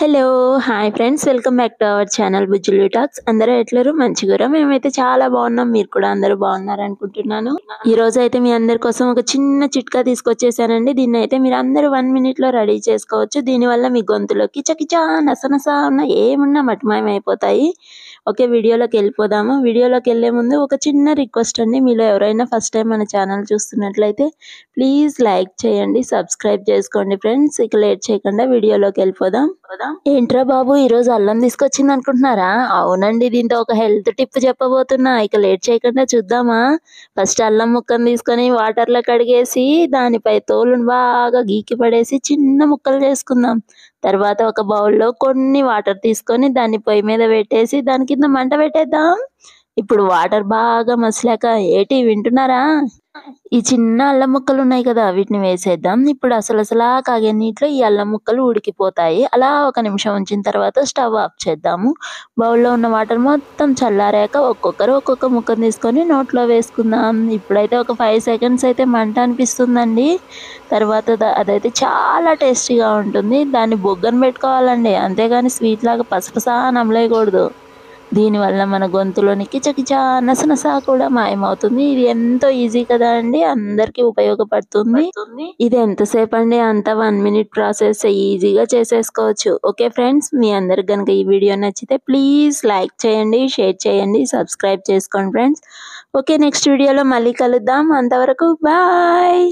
Hello hi friends welcome back to our channel Bujjulu talks అందరూ ఎట్లరు? మంచిగురా మేమైతే చాలా బాగున్నాం. మీరు కూడా అందరూ బాగున్నారు అనుకుంటున్నాను. ఈ రోజు అయితే మీ అందరి కోసం ఒక చిన్న చిట్కా తీసుకొచ్చేసానండి. దీన్ని అయితే మీరు అందరూ వన్ మినిట్లో రెడీ చేసుకోవచ్చు. దీనివల్ల మీ గొంతులో కిచకిచా నసనస ఉన్న ఏమున్నా మటుమాయం అయిపోతాయి. ఓకే వీడియోలోకి వెళ్ళిపోదాము. వీడియోలోకి వెళ్ళే ముందు ఒక చిన్న రిక్వెస్ట్ అండి. మీలో ఎవరైనా ఫస్ట్ టైం మన ఛానల్ చూస్తున్నట్లయితే ప్లీజ్ లైక్ చేయండి సబ్స్క్రైబ్ చేసుకోండి ఫ్రెండ్స్ ఇక లేట్ చేయకుండా వీడియోలోకి వెళ్ళిపోదాం. ఏంట్రా బాబు ఈ రోజు అల్లం తీసుకొచ్చింది అనుకుంటున్నారా? అవునండి దీంతో ఒక హెల్త్ టిప్ చెప్పబోతున్నా. ఇక లేట్ చేయకుండా చూద్దామా? ఫస్ట్ అల్లం ముక్కను తీసుకొని వాటర్లో కడిగేసి దానిపై తోలును బాగా గీకి పడేసి చిన్న ముక్కలు చేసుకుందాం. తర్వాత ఒక బౌల్లో కొన్ని వాటర్ తీసుకొని దాన్ని పొయ్యి మీద పెట్టేసి దాని కింద మంట పెట్టేద్దాం. ఇప్పుడు వాటర్ బాగా మసిలాక ఏటి వింటున్నారా? ఈ చిన్న అల్లం ముక్కలు ఉన్నాయి కదా వీటిని వేసేద్దాం. ఇప్పుడు అసలు అసలా కాగే నీటిలో ఈ అల్లం ముక్కలు ఉడికిపోతాయి. అలా ఒక నిమిషం ఉంచిన తర్వాత స్టవ్ ఆఫ్ చేద్దాము. బౌల్లో ఉన్న వాటర్ మొత్తం చల్లారాక ఒక్కొక్కరు ఒక్కొక్క ముక్కను తీసుకొని నోట్లో వేసుకుందాం. ఇప్పుడైతే ఒక ఫైవ్ సెకండ్స్ అయితే మంట అనిపిస్తుందండి. తర్వాత అదైతే చాలా టేస్టీగా ఉంటుంది. దాన్ని బొగ్గను పెట్టుకోవాలండి. అంతేగాని స్వీట్ లాగా పసపసా నమలేయకూడదు దీనివల్ల మన గొంతులోని కిచకిచ నసనస కూడా మాయమవుతుంది. ఇది ఎంతో ఈజీ కదా అండి? అందరికీ ఉపయోగపడుతుంది. ఇది ఎంతసేపు అండి? అంత వన్ మినిట్ ప్రాసెస్ ఈజీగా చేసేసుకోవచ్చు. ఓకే ఫ్రెండ్స్ మీ అందరికి కనుక ఈ వీడియో నచ్చితే ప్లీజ్ లైక్ చేయండి షేర్ చేయండి సబ్స్క్రైబ్ చేసుకోండి ఫ్రెండ్స్. ఓకే నెక్స్ట్ వీడియోలో మళ్ళీ కలుద్దాం. అంతవరకు బాయ్!